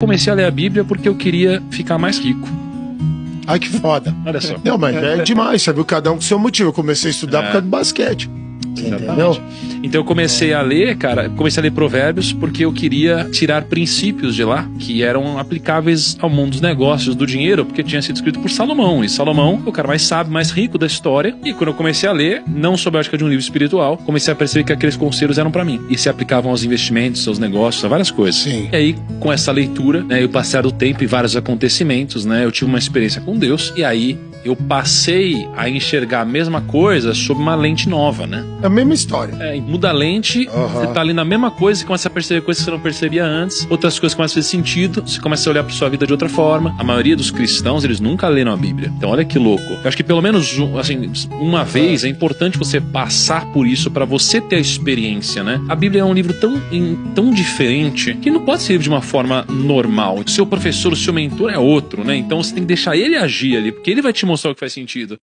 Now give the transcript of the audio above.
Comecei a ler a Bíblia porque eu queria ficar mais rico. Ai, que foda. Olha só. Não, mas é demais, sabe? Cada um com seu motivo. Eu comecei a estudar É. por causa do basquete. Entendeu? Então eu comecei a ler, cara, comecei a ler provérbios porque eu queria tirar princípios de lá que eram aplicáveis ao mundo dos negócios, do dinheiro, porque tinha sido escrito por Salomão. E Salomão é o cara mais sábio, mais rico da história. E quando eu comecei a ler, não sob a ótica de um livro espiritual, comecei a perceber que aqueles conselhos eram para mim. E se aplicavam aos investimentos, aos negócios, a várias coisas. Sim. E aí, com essa leitura, né, eu passar do tempo e vários acontecimentos, né, eu tive uma experiência com Deus. E aí eu passei a enxergar a mesma coisa sob uma lente nova, né? É a mesma história. É, muda a lente, Aham. você tá ali na mesma coisa e começa a perceber coisas que você não percebia antes, outras coisas começam a fazer sentido, você começa a olhar pra sua vida de outra forma. A maioria dos cristãos, eles nunca leram a Bíblia. Então olha que louco. Eu acho que pelo menos assim, uma vez é importante você passar por isso pra você ter a experiência, né? A Bíblia é um livro tão, tão diferente que não pode ser lido de uma forma normal. O seu professor, o seu mentor é outro, né? Então você tem que deixar ele agir ali, porque ele vai te mostrar o que faz sentido.